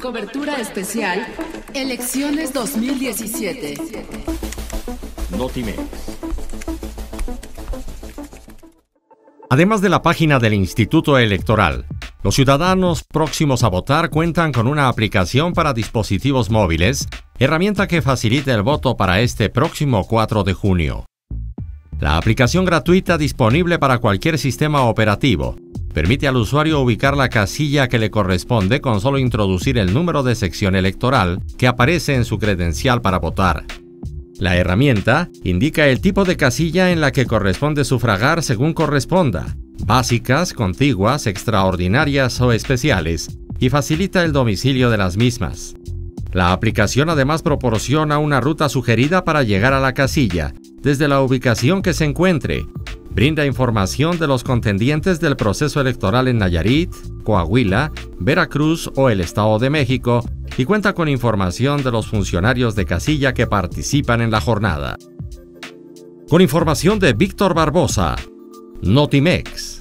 Cobertura especial Elecciones 2017. Notimex. Además de la página del Instituto Electoral, los ciudadanos próximos a votar cuentan con una aplicación para dispositivos móviles, herramienta que facilita el voto para este próximo 4 de junio. La aplicación gratuita disponible para cualquier sistema operativo permite al usuario ubicar la casilla que le corresponde con solo introducir el número de sección electoral que aparece en su credencial para votar. La herramienta indica el tipo de casilla en la que corresponde sufragar según corresponda, básicas, contiguas, extraordinarias o especiales, y facilita el domicilio de las mismas. La aplicación además proporciona una ruta sugerida para llegar a la casilla, desde la ubicación que se encuentre, Brinda información de los contendientes del proceso electoral en Nayarit, Coahuila, Veracruz o el Estado de México y cuenta con información de los funcionarios de casilla que participan en la jornada. Con información de Víctor Barbosa, Notimex.